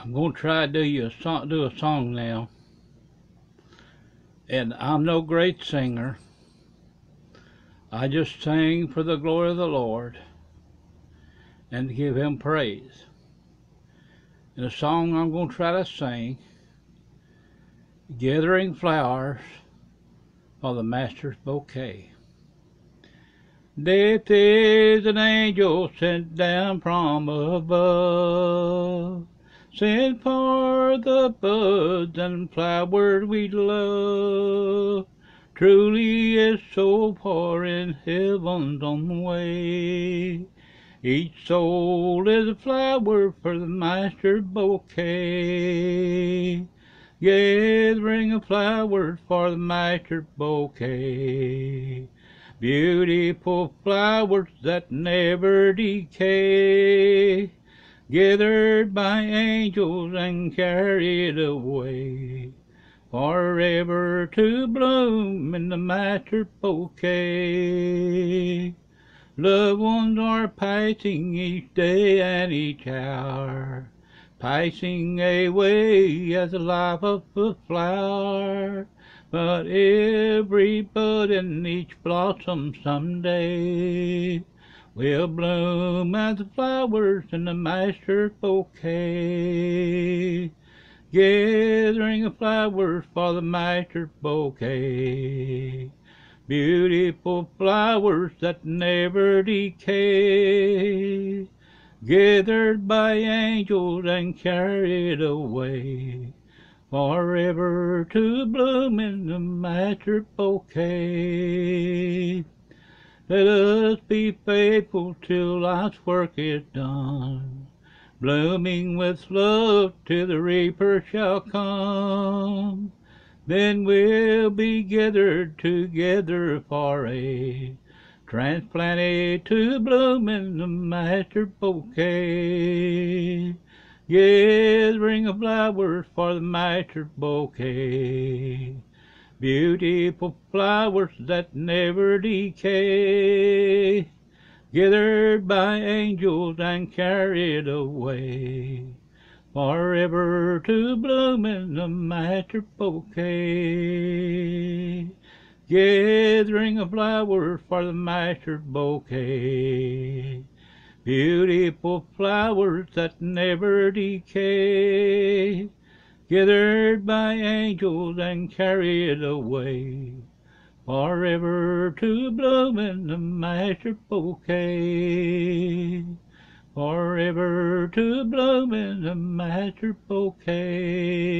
I'm gonna try to do you a song, do a song now. And I'm no great singer. I just sing for the glory of the Lord and give him praise. And the song I'm gonna try to sing, Gathering Flowers for the Master's Bouquet. Death is an angel sent down from above Send for the buds and flowers we love. Truly is so far in heaven's own way. Each soul is a flower for the master bouquet. Gathering of flowers for the master bouquet. Beautiful flowers that never decay gathered by angels and carried away, forever to bloom in the master bouquet. Loved ones are passing each day and each hour, passing away as the life of a flower. But every bud and each blossom someday will bloom as the flowers in the master's bouquet. Gathering of flowers for the master's bouquet. Beautiful flowers that never decay. Gathered by angels and carried away. Forever to bloom in the master's bouquet. Let us be faithful till life's work is done, blooming with love till the reaper shall come. Then we'll be gathered together for a transplanted to bloom in the master bouquet. Gathering of flowers for the master bouquet beautiful flowers that never decay, gathered by angels and carried away, forever to bloom in the master bouquet. Gathering of flowers for the master's bouquet, beautiful flowers that never decay, gathered by angels and carried away, forever to bloom in the master bouquet, forever to bloom in the master bouquet.